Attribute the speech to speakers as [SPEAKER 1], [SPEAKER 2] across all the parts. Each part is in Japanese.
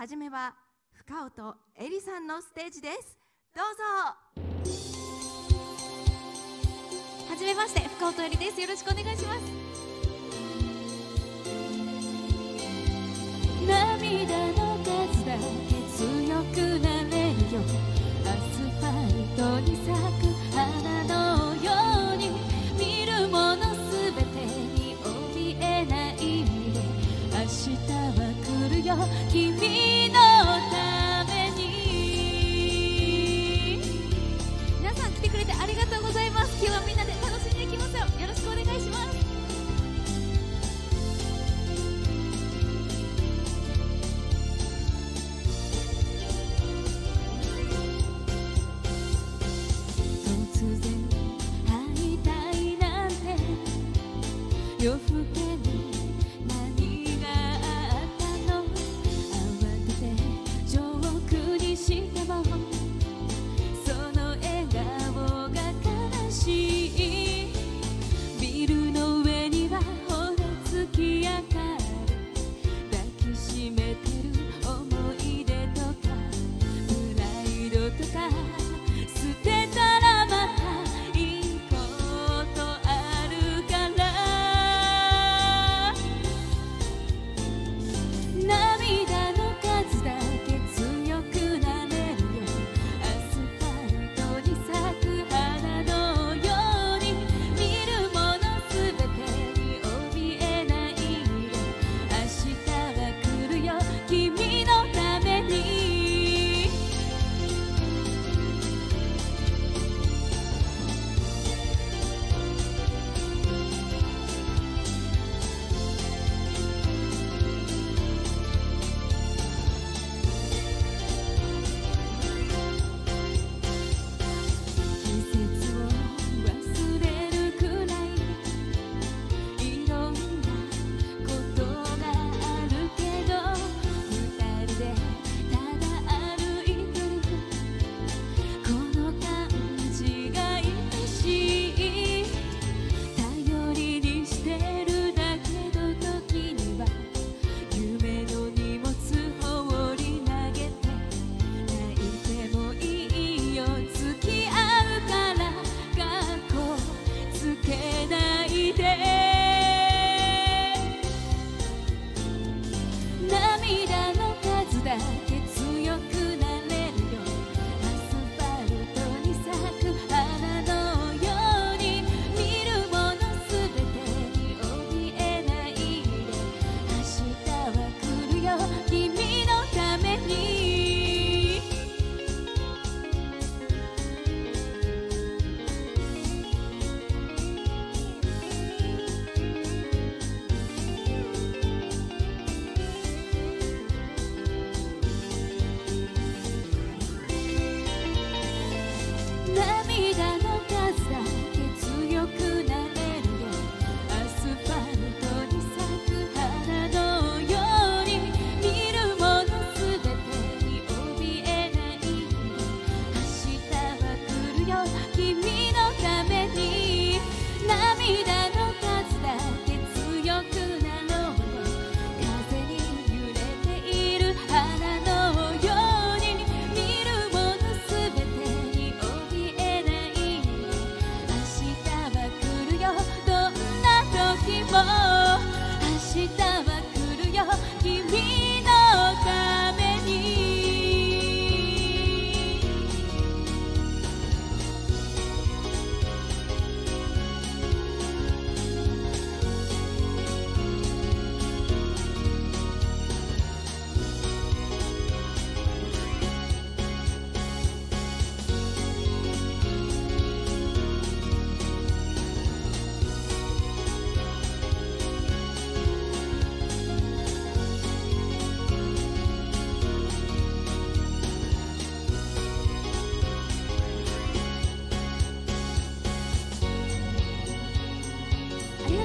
[SPEAKER 1] はじめは深尾とエリさんのステージです。どうぞ。
[SPEAKER 2] はじめまして深尾とエリです。よろしくお願いします。涙の数だけ強くなれるよアスファルトに咲く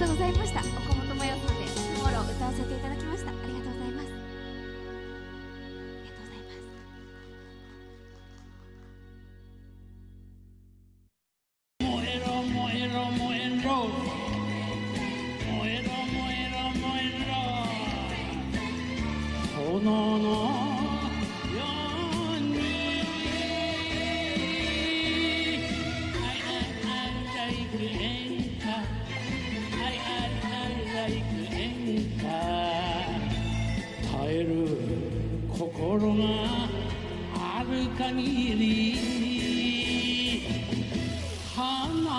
[SPEAKER 2] とうございました。岡本真代さんで「スモーロー」歌わせていただきましたありがとうございます。ありがとうございます「
[SPEAKER 3] 燃えろ燃えろ燃えろ」燃えろ燃えろ燃えろ炎の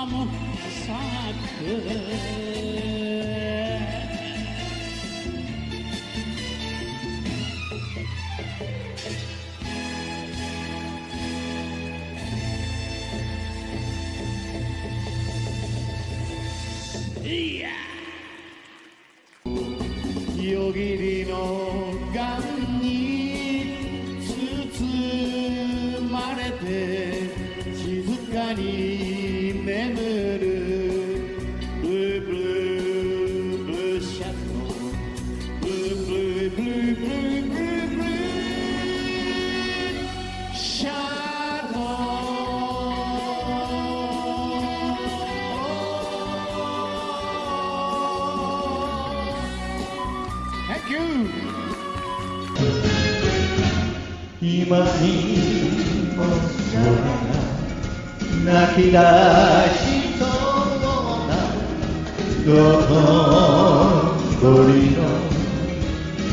[SPEAKER 3] 花も you!
[SPEAKER 4] 今にも空が泣き出しそうなどこ鳥の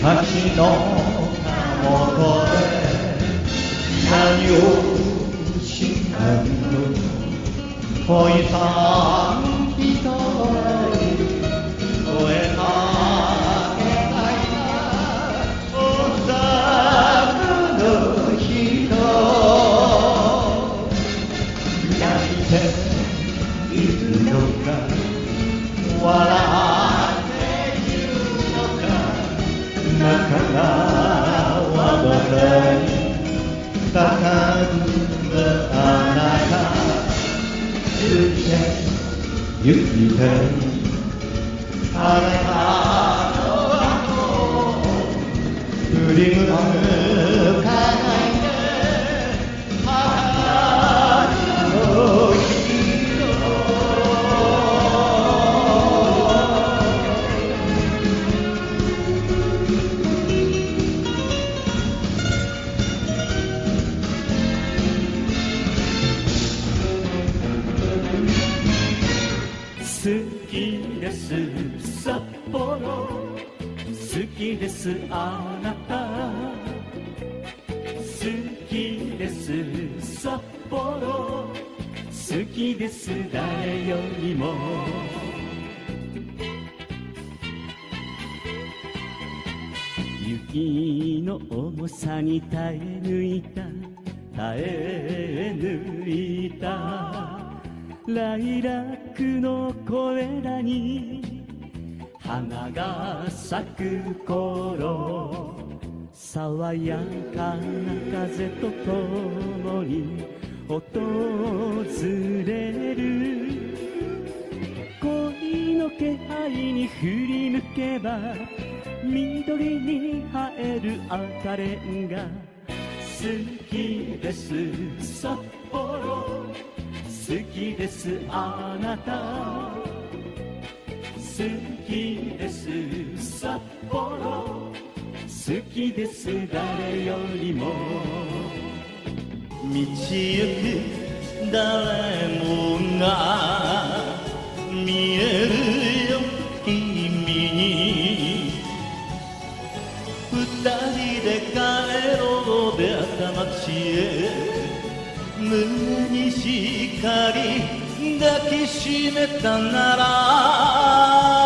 [SPEAKER 4] 滝のたもとで何をしたの恋さか笑っているのか仲間はどこにかかるあなた行って行きたいあなたの後振り向か
[SPEAKER 5] きです。札幌。好きですあなた。好きです札幌。好きです誰よりも。雪の重さに耐え抜いた。耐え抜いた。ライラックのこれらに花が咲く頃爽やかな風とともに訪れる。恋の気配に振り向けば緑に映える赤レンガ。好きです札幌。好きですあなた。好きです札幌。好きです誰よりも。
[SPEAKER 4] 道行く誰もが見える。胸にしっかり抱きしめたなら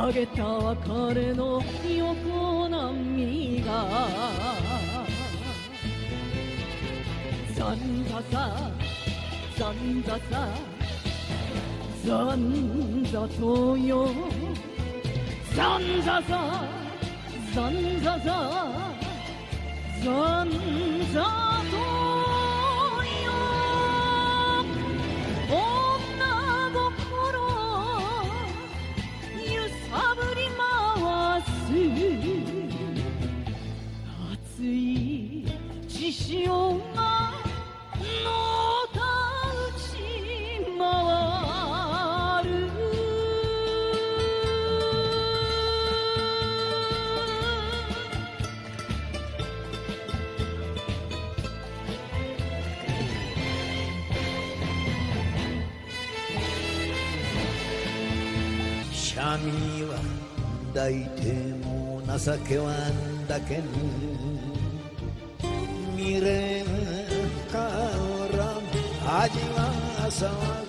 [SPEAKER 2] 投げた別れの横波がざんざさざんざさざんざとよ。ざんざさざんざさざんざとよ。のたうち回る。シャ
[SPEAKER 6] ミは抱いても情けはんだけぬ未練から味は騒